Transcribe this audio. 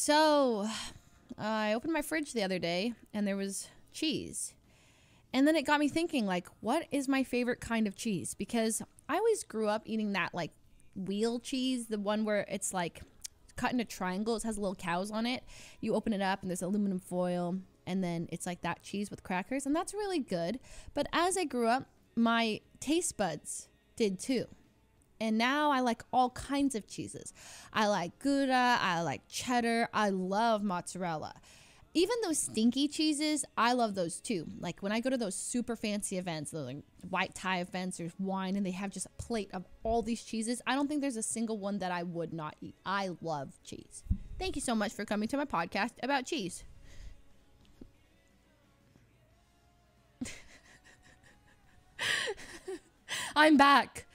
So, uh, I opened my fridge the other day and there was cheese. And then it got me thinking like what is my favorite kind of cheese? Because I always grew up eating that like wheel cheese, the one where it's like cut into triangles, has little cows on it. You open it up and there's aluminum foil and then it's like that cheese with crackers and that's really good. But as I grew up, my taste buds did too. And now I like all kinds of cheeses. I like Gouda, I like cheddar, I love mozzarella. Even those stinky cheeses, I love those too. Like when I go to those super fancy events, those like white tie events, there's wine and they have just a plate of all these cheeses. I don't think there's a single one that I would not eat. I love cheese. Thank you so much for coming to my podcast about cheese. I'm back.